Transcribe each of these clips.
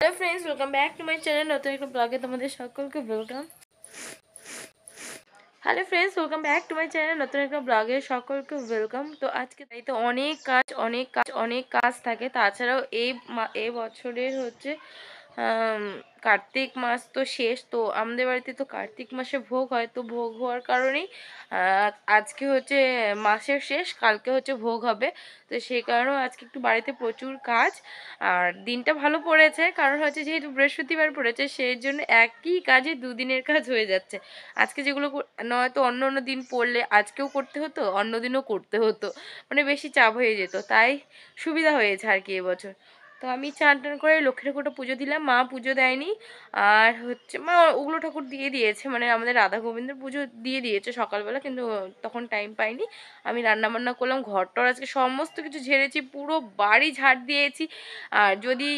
Hello friends welcome back to my channel নতুন একটা ব্লগে তোমাদের সকলকে welcome hello friends welcome back to my channel নতুন একটা ব্লগে সকলকে ওয়েলকাম তো আজকে তাই তো অনেক কাজ অনেক কাজ অনেক কাজ থাকে। তাছাড়াও এই এই বছরের হচ্ছে কার্তিক মাস তো শেষ, তো আমাদের বাড়িতে তো কার্তিক মাসে ভোগ হয়, তো ভোগ হওয়ার কারণেই আজকে হচ্ছে মাসের শেষ, কালকে হচ্ছে ভোগ হবে, তো সেই কারণেও আজকে একটু বাড়িতে প্রচুর কাজ, আর দিনটা ভালো পড়েছে, কারণ হচ্ছে যেহেতু বৃহস্পতিবার পড়েছে, সেই জন্য একই কাজে দুদিনের কাজ হয়ে যাচ্ছে, আজকে যেগুলো নয়তো অন্য অন্য দিন পড়লে আজকেও করতে হতো, অন্য দিনও করতে হতো মানে বেশি চাপ হয়ে যেত, তাই সুবিধা হয়েছে আর কি এবছর তো আমি চান টান করে লক্ষ্মী ঠাকুরটা পুজো দিলাম, মা পুজো দেয়নি। আর হচ্ছে, মা ওগুলো ঠাকুর দিয়ে দিয়েছে মানে আমাদের রাধা গোবিন্দের পুজো দিয়ে দিয়েছে সকালবেলা, কিন্তু তখন টাইম পাইনি। আমি রান্না বান্না করলাম, ঘরটর আজকে সমস্ত কিছু ঝেড়েছি, পুরো বাড়ি ঝাড় দিয়েছি। আর যদি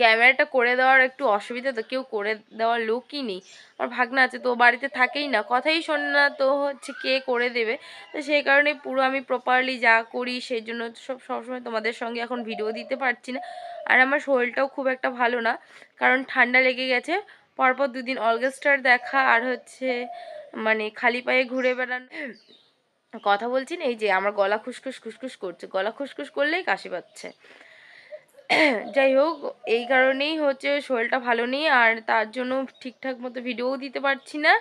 ক্যামেরাটা করে দেওয়ার একটু অসুবিধা তো, কেউ করে দেওয়ার লোকই নেই। আমার ভাগনা আছে, তো বাড়িতে থাকেই না। কথাই শোন না তো হচ্ছে কে করে দেবে। তো সেই কারণে পুরো আমি প্রপারলি যা করি সেই জন্য সব, সবসময় তোমাদের সঙ্গে এখন ভিডিও দিতে পারছি না। আর আমার শরীরটাও খুব একটা ভালো না, কারণ ঠান্ডা লেগে গেছে। পরপর দুদিন অলগেস্টার দেখা আর হচ্ছে মানে খালি পায়ে ঘুরে বেড়ানো। কথা বলছি না, এই যে আমার গলা খুসখুস খুসখুস করছে। গলা খুসখুস করলেই কাশি পাচ্ছে। যাই হোক, এই কারণেই হচ্ছে শরীরটা ভালো নেই আর তার জন্য ঠিকঠাক মতো ভিডিও দিতে পারছি না।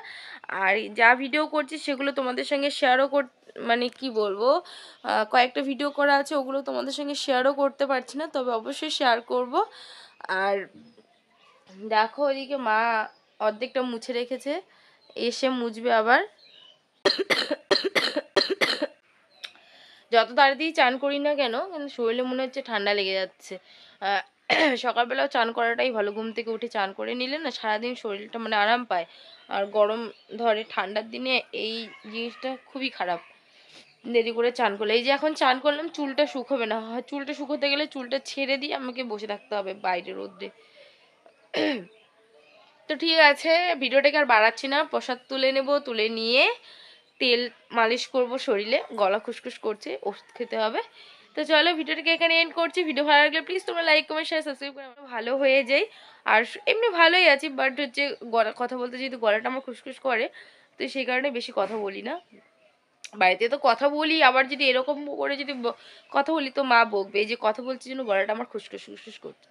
আর যা ভিডিও করছি সেগুলো তোমাদের সঙ্গে শেয়ারও কর মানে কি বলব কয়েকটা ভিডিও করা আছে, ওগুলো তোমাদের সঙ্গে শেয়ারও করতে পারছি না, তবে অবশ্যই শেয়ার করব। আর দেখো ওইদিকে মা অর্ধেকটা মুছে রেখেছে, এসে মুছবে আবার। যত তাড়াতাড়ি চান করি না কেন, কিন্তু শরীরে মনে হচ্ছে ঠান্ডা লেগে যাচ্ছে। সকালবেলাও চান করাটাই ভালো। ঘুম থেকে উঠে চান করে নিলে না সারাদিন শরীরটা মানে আরাম পায়। আর গরম ধরে ঠান্ডার দিনে এই জিনিসটা খুবই খারাপ। দেরি করে চান করলে। এই যে এখন চান করলাম, চুলটা শুকোবে না। হয়, চুলটা শুকোতে গেলে চুলটা ছেড়ে দিয়ে আমাকে বসে থাকতে হবে বাইরে রোদ্রে। তো ঠিক আছে, ভিডিওটাকে আর বাড়াচ্ছি না। প্রসাদ তুলে নেব, তুলে নিয়ে তেল মালিশ করব শরীরে, গলা খুসখুস করছে, ওষুধ খেতে হবে। তো চলো ভিডিওটাকে এখানে এন্ড করছি। ভিডিও ভালো লাগলে প্লিজ তোমরা লাইক কমেন্ট শেয়ার সাবস্ক্রাইব করে আমরা ভালো হয়ে যাই। আর এমনি ভালোই আছি বাট হচ্ছে গলা, কথা বলতে যেহেতু গলাটা আমার খুসখুস করে, তো সেই কারণে বেশি কথা বলি না। বাড়িতে তো কথা বলি, আবার যদি এরকম করে যদি কথা বলি তো মা বকবে, এই যে কথা বলছি জন্য গলাটা আমার খুসখুস খুসখুস করছে।